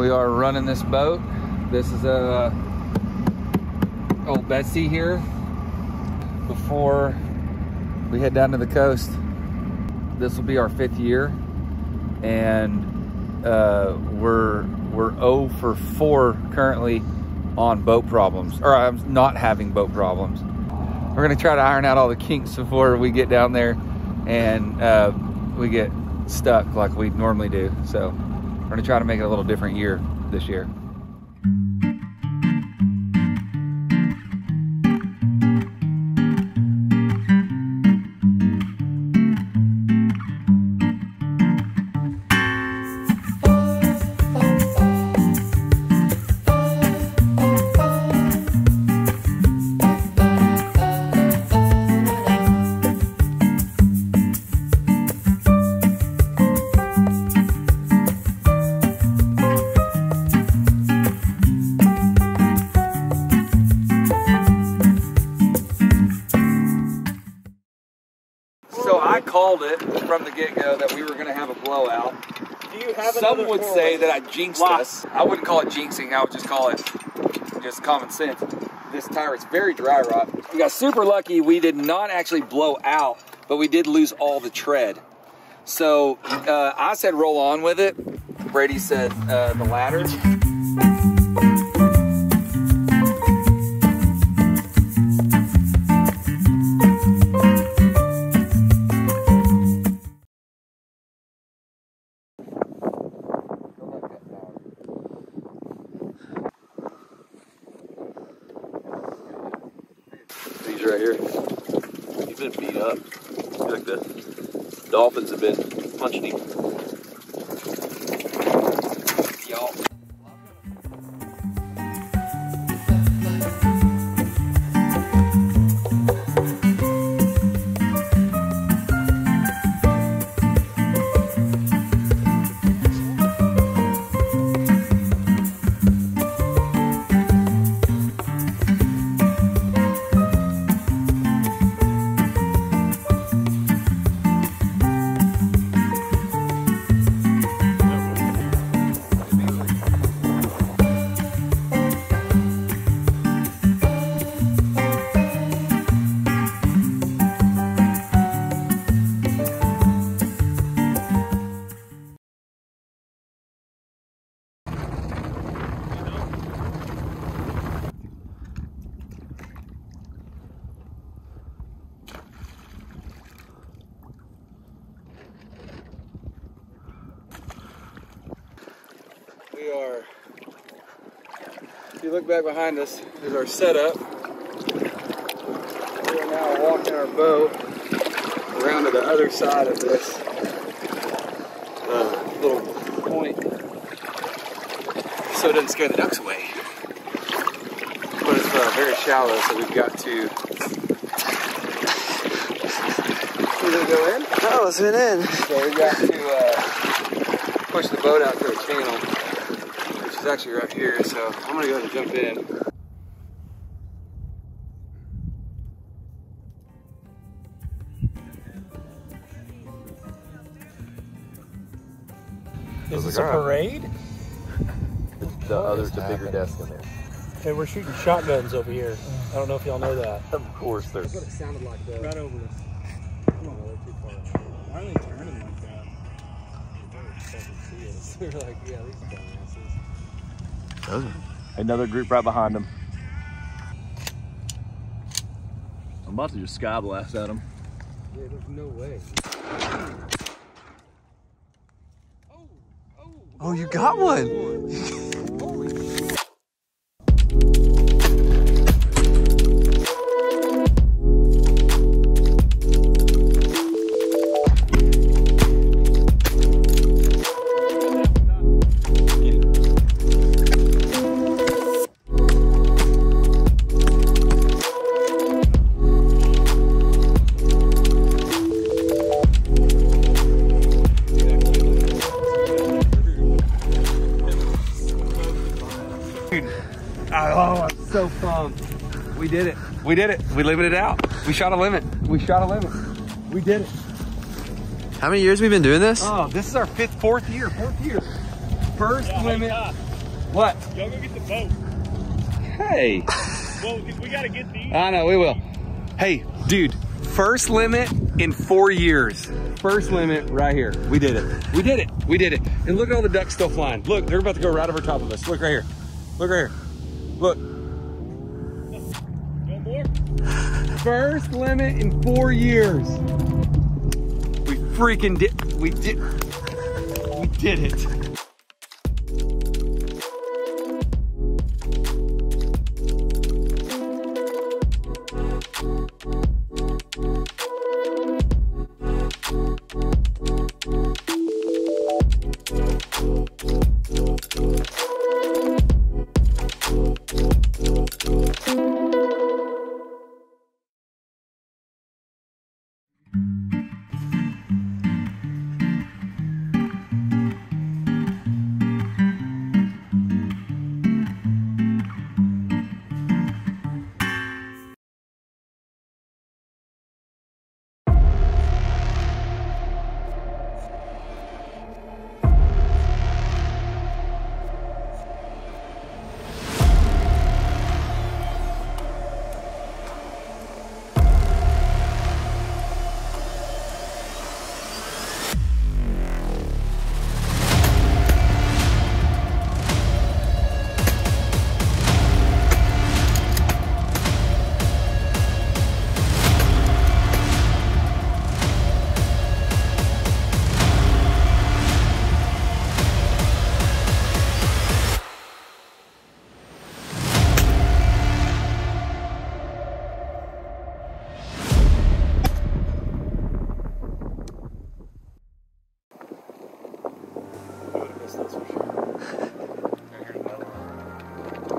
We are running this boat. This is a old Betsy here. Before we head down to the coast, this will be our fifth year, and uh, we're we're 0 for 4 currently on boat problems, or I'm not having boat problems. We're gonna try to iron out all the kinks before we get down there, and uh, we get stuck like we normally do. So we're gonna try to make it a little different year this year. Some would say that I jinxed us. I wouldn't call it jinxing. I would just call it just common sense. This tire is very dry rot. We got super lucky. We did not actually blow out, but we did lose all the tread. So uh, I said roll on with it. Brady said uh, the ladder. Dolphins have been punching him. We are, if you look back behind us, is our setup. We are now walking our boat around to the other side of this uh, little point so it doesn't scare the ducks away. But it's uh, very shallow, so we've got to. We're go in. Oh, let's get in. So we got to uh, push the boat out to a channel, which is actually right here. So I'm gonna go ahead and jump in. Is this a parade? The other's a bigger desk in there. Hey, we're shooting shotguns over here. I don't know if y'all know that. Of course, there's. it sounded like though. Right over us. Come on, they're too far. Why are they turning like that? They're like, yeah, these dumbasses. Another group right behind them. I'm about to just sky blast at them. Yeah, there's no way. Oh, you got one. Oh, did it. We did it. We limited it out. We shot a limit. We shot a limit. We did it. How many years we've been doing this? Oh, this is our fifth, fourth year, fourth year. First limit uh, What? Y'all go get the boat. Hey. Well, we gotta get these. I know, we will. Hey, dude, first limit in four years. First limit right here. We did it. We did it. We did it. And look at all the ducks still flying. Look, they're about to go right over top of us. Look right here. Look right here. Look. First limit in four years. We freaking did. We did. We did it.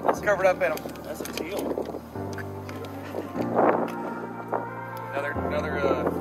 It's covered up in them. That's a teal. Another, another, uh,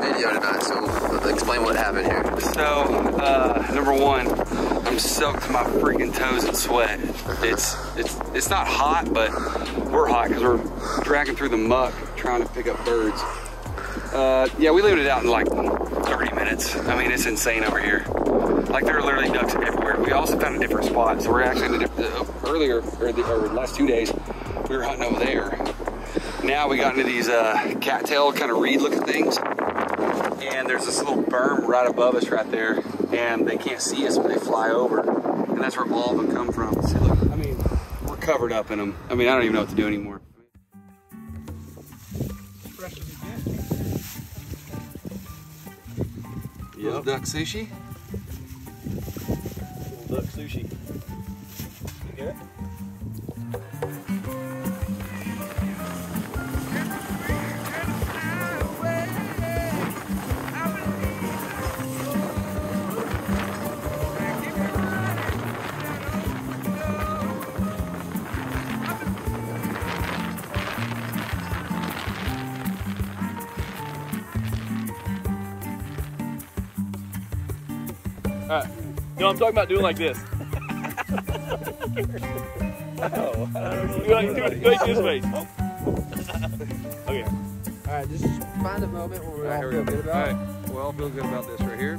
video tonight, so explain what happened here. So, uh, number one, I'm soaked to my freaking toes in sweat. It's it's it's not hot, but we're hot because we're dragging through the muck trying to pick up birds. Uh, yeah, we it out in like 30 minutes. I mean, it's insane over here. Like there are literally ducks everywhere. We also found a different spot, so we're actually in a diff- uh, earlier or the or last two days we were hunting over there. Now we got into these uh, cattail kind of reed looking things there's this little berm right above us right there and they can't see us when they fly over and that's where all of them come from see look i mean we're covered up in them i mean i don't even know what to do anymore Yep. duck sushi Little duck sushi. You get it? Alright. No, I'm talking about doing like this. oh, do like, do, do like this way. okay. All right, just find a moment where we all All right, here feel we good about it. right we all feel good about this right here